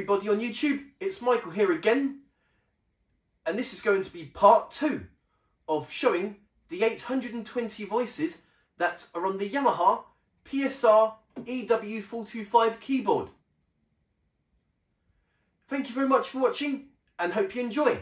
everybody on YouTube, it's Michael here again and this is going to be part two of showing the 820 voices that are on the Yamaha PSR EW425 keyboard. Thank you very much for watching and hope you enjoy.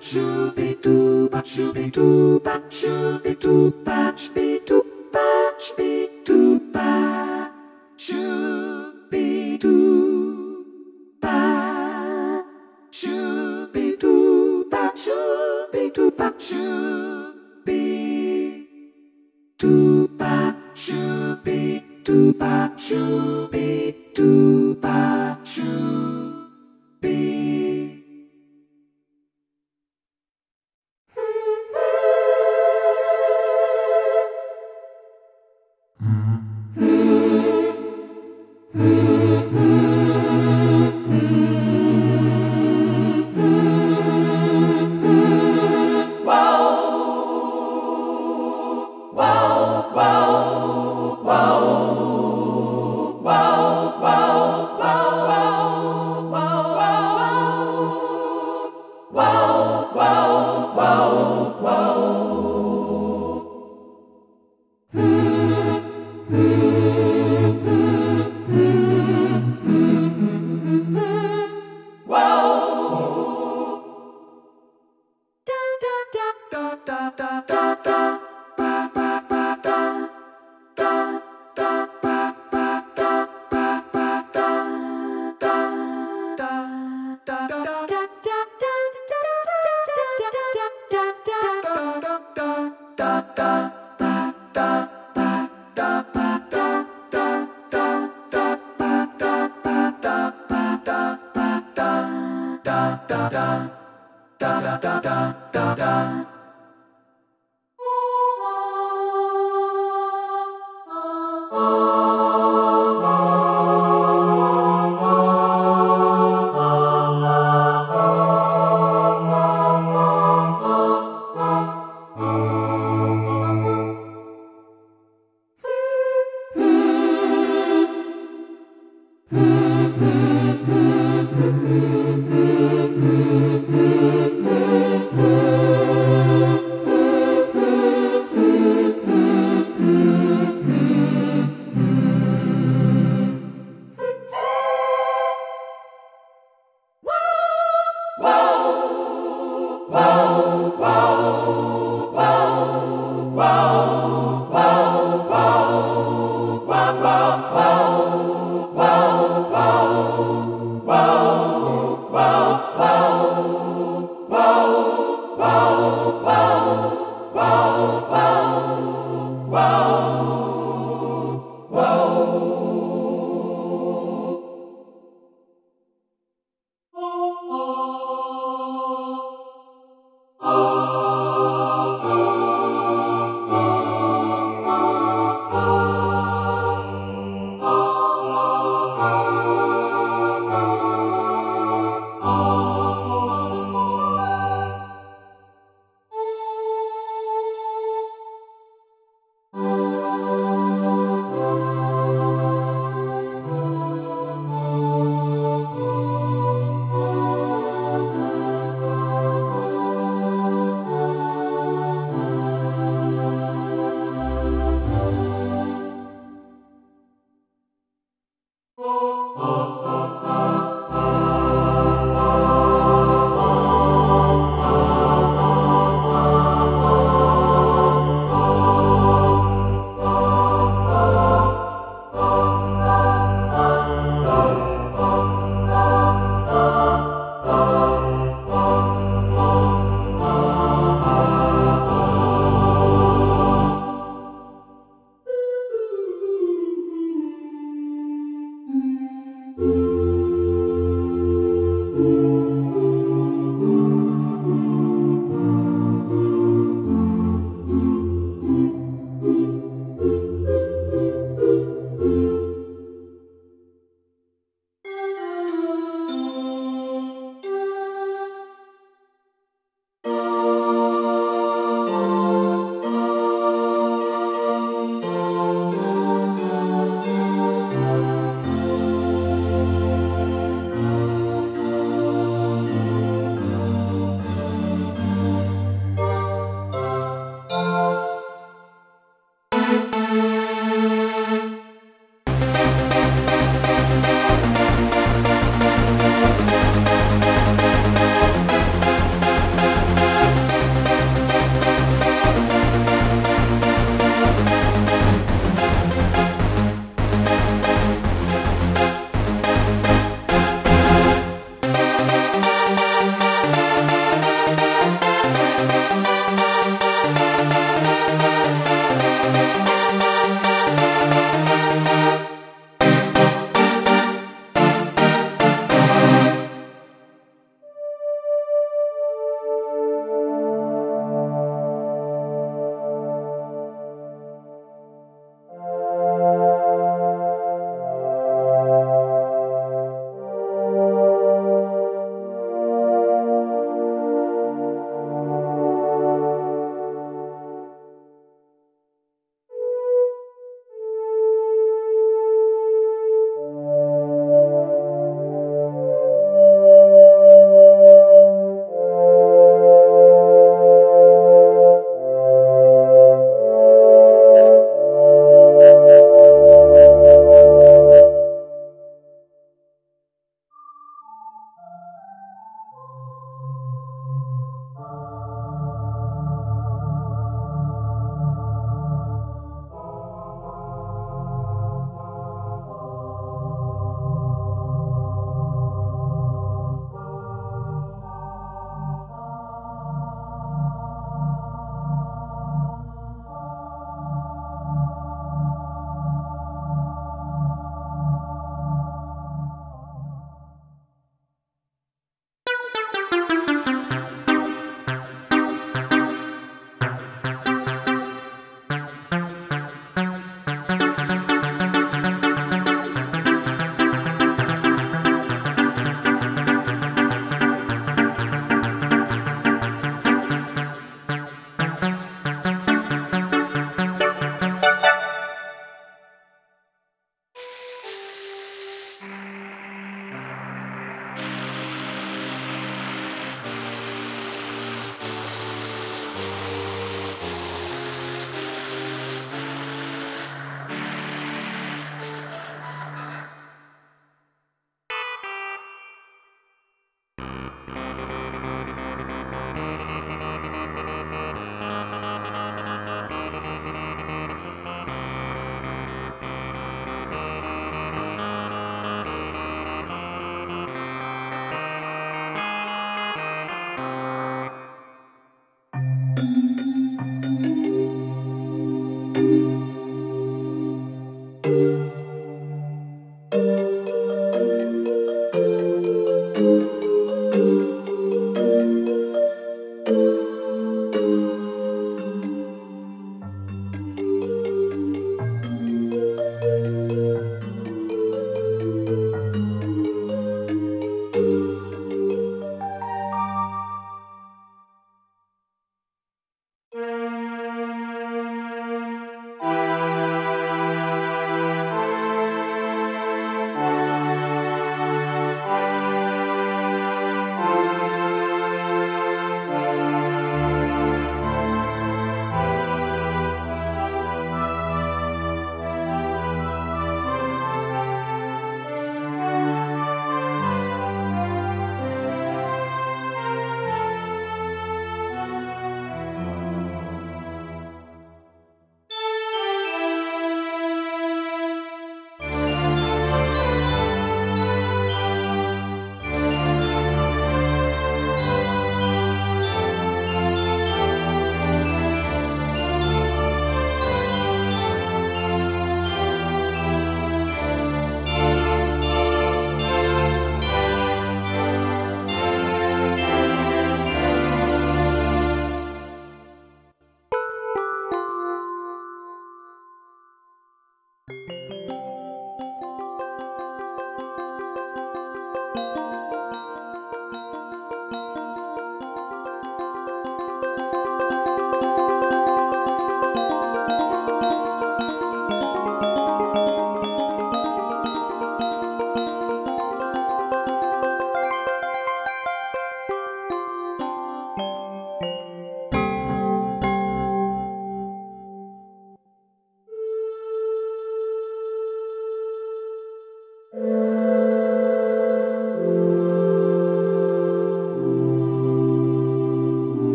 Choubidouba, choubidouba.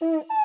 Ha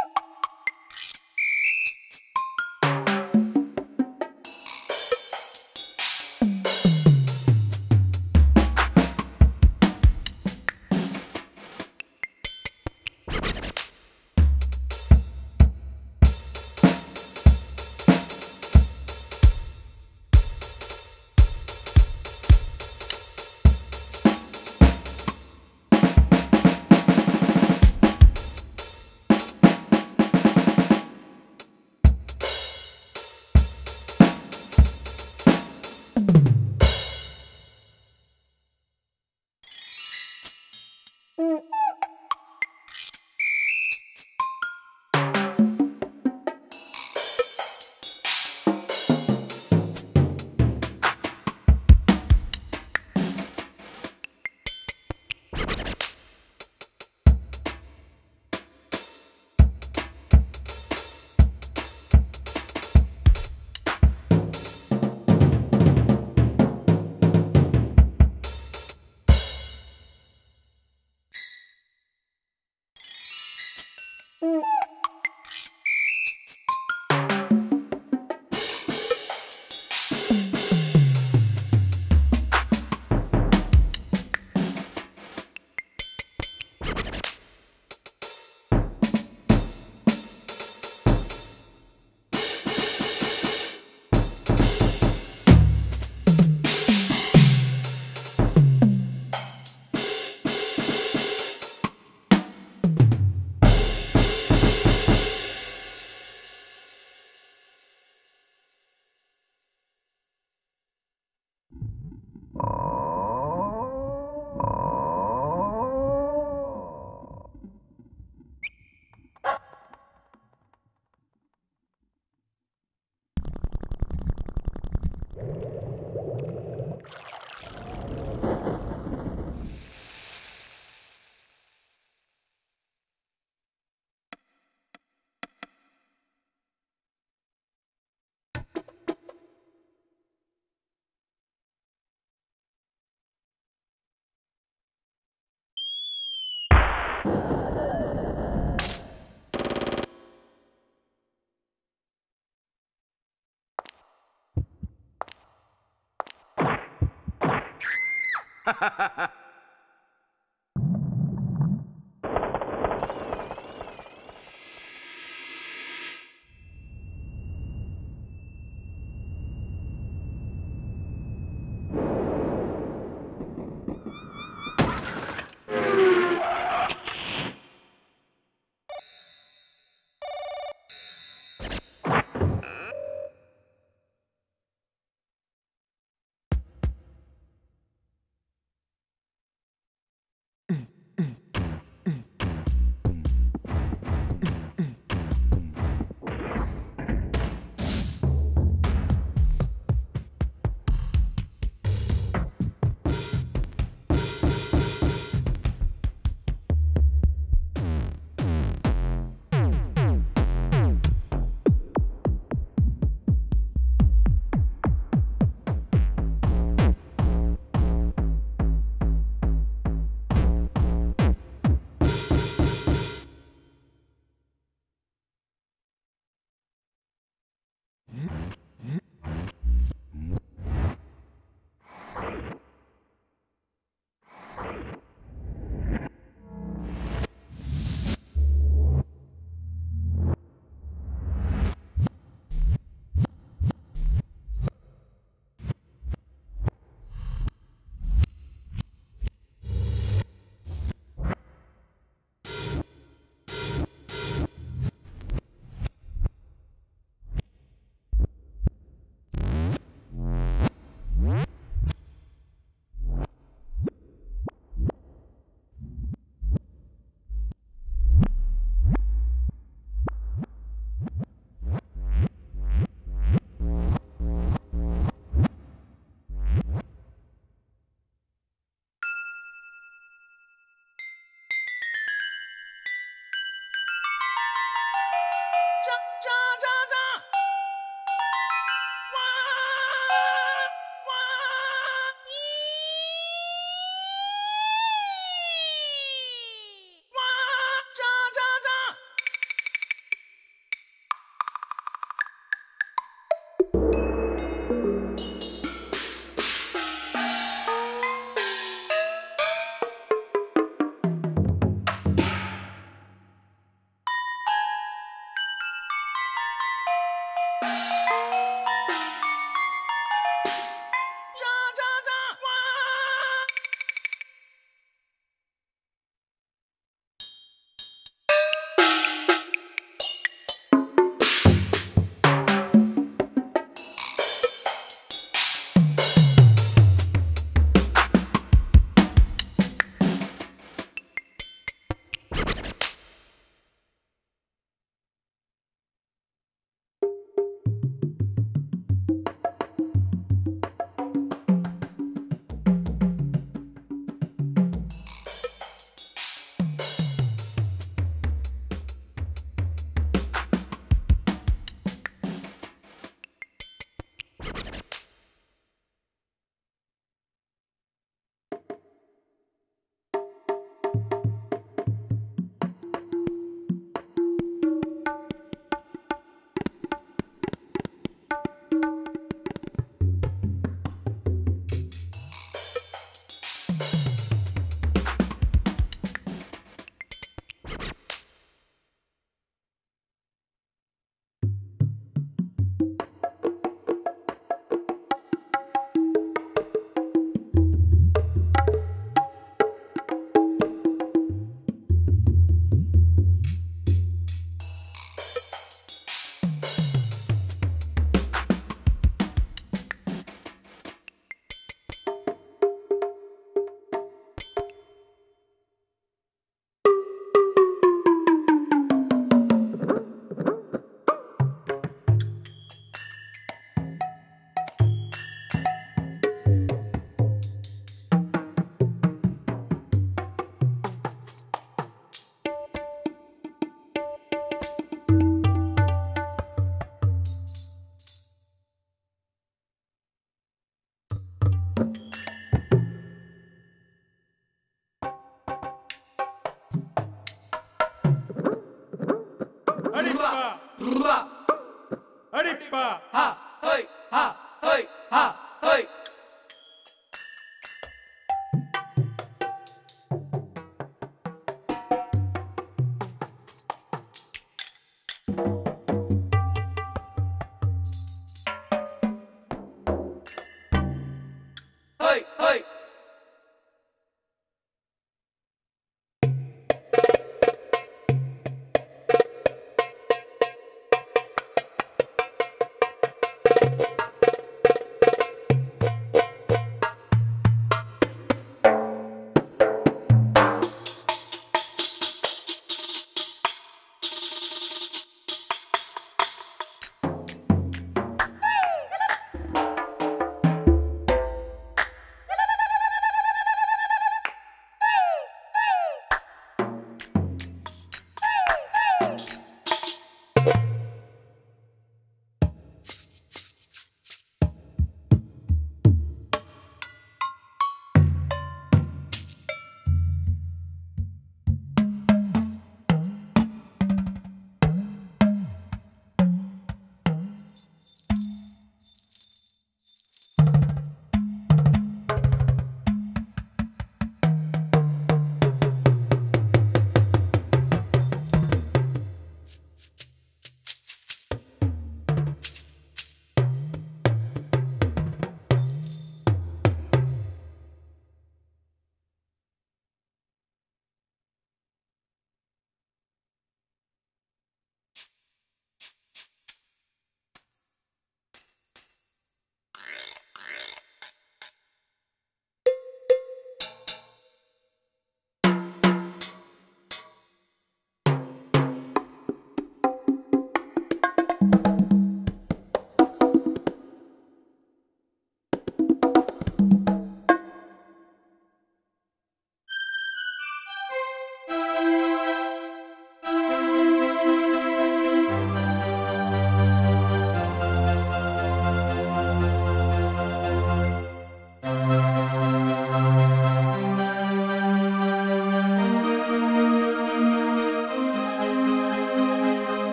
ha ha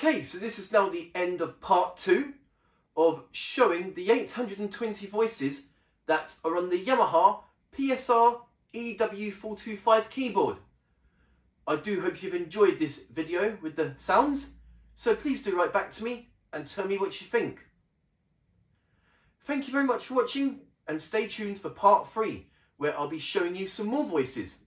Okay, so this is now the end of part two of showing the 820 voices that are on the Yamaha PSR EW425 keyboard. I do hope you've enjoyed this video with the sounds, so please do write back to me and tell me what you think. Thank you very much for watching and stay tuned for part three where I'll be showing you some more voices.